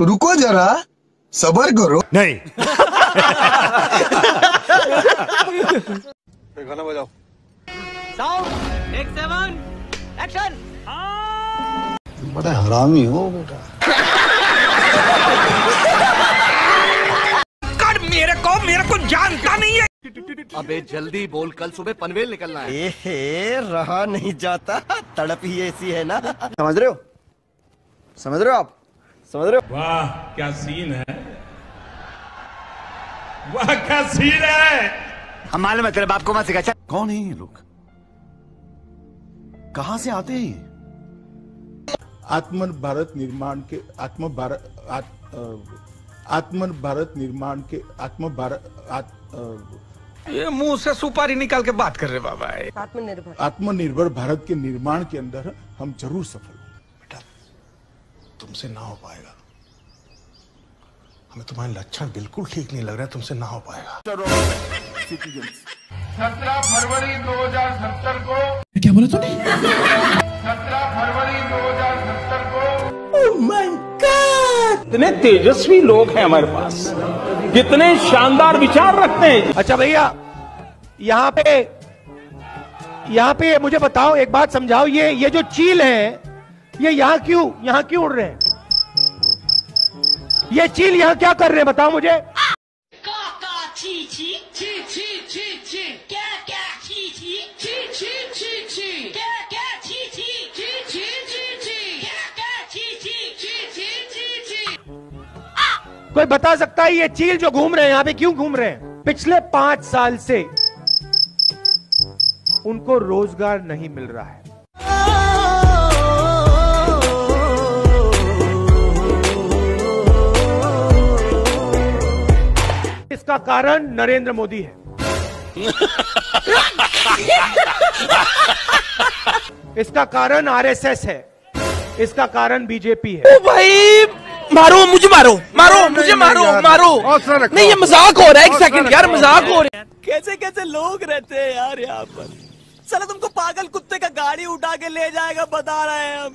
रुको जरा सबर करो। नहीं। गाना बजाओ। साउंड एक सेवन एक्शन। तुम बड़ा हरामी हो बेटा। अबे जल्दी बोल कल सुबह पनवेल निकलना है। एहे रहा नहीं जाता तड़प ही ऐसी है ना। समझ रहे हो? समझ रहे हो आप? समझ रहे हो? वाह क्या सीन है? वाह क्या सीन है? हम मालूम है तेरे बाप को मत सिखा चल। कौन है ये लोग? कहाँ से आते हैं ये? आत्म भारत निर्माण के आत्म भारत आत- अ, आत्म भारत निर्माण के आत्म भारत आत- ये मुँह से सुपारी निकाल के बात कर रहे बाबा आत्मनिर्भर। आत्मनिर्भर भारत के निर्माण के अंदर हम ज़रूर सफल होंगे। तुमसे ना हो पाएगा। हमें तुम्हारे लक्षण बिल्कुल ठीक नहीं लग रहा है तुमसे ना हो पाएगा। सत्रह फरवरी 2070 को क्या बोला तूने? कितने तेजस्वी लोग हैं हमारे पास कितने शानदार विचार रखते हैं अच्छा भैया यहाँ पे यहाँ पे मुझे बताओ एक बात समझाओ ये ये जो चील है ये यहाँ क्यों यहाँ क्यों उड़ रहे हैं ये चील यहाँ क्या कर रहे हैं बताओ मुझे कोई बता सकता है ये चील जो घूम रहे हैं, यहाँ पे क्यों घूम रहे हैं? पिछले पाँच साल से उनको रोज़गार नहीं मिल रहा है। इसका कारण नरेंद्र मोदी है। इसका कारण आरएसएस है। इसका कारण बीजेपी है। ओ भाई! मारो मुझे मारो मारो मुझे मारो मारो। नहीं ये मज़ाक हो रहा है एक सेकंड यार मज़ाक हो रहा है। कैसे कैसे लोग रहते हैं यार यहाँ पर? चलो तुमको पागल कुत्ते का गाड़ी उठा के ले जाएगा बता रहे हैं हम।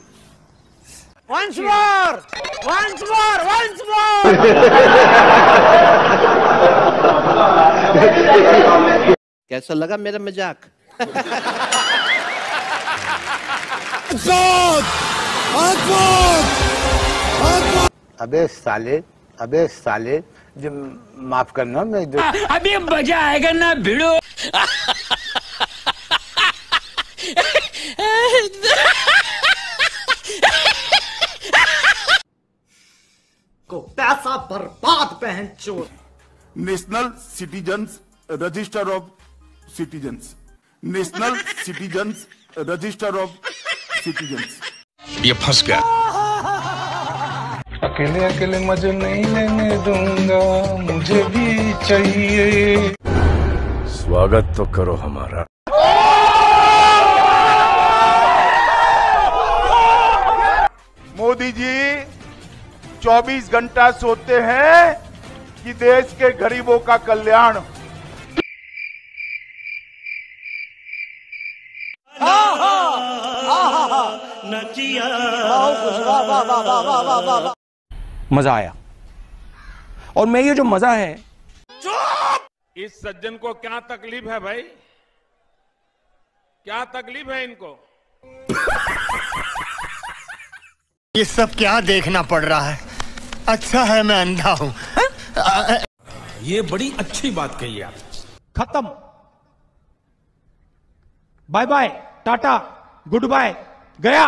Once more once more once more कैसा लगा मेरा मज़ाक? अबे साले अबे साले जो माफ़ करना मैं जो अभी मज़ा आएगा ना भिड़ो। को पैसा बर्बाद पहन चोर। National citizens register of citizens. National citizens register of citizens. ये फंस गया। अकेले अकेले मज़े नहीं लेने दूँगा मुझे भी चाहिए। स्वागत तो करो हमारा। मोदी जी 24 घंटा सोते हैं कि देश के गरीबों का कल्याण मज़ा आया। और मैं ये जो मज़ा है इस सज्जन को क्या तकलीफ़ है भाई? क्या तकलीफ़ है इनको? ये सब क्या देखना पड़ रहा है? अच्छा है मैं अंधा हूँ। ये बड़ी अच्छी बात कही आप खत्म। Bye bye tata good bye गया।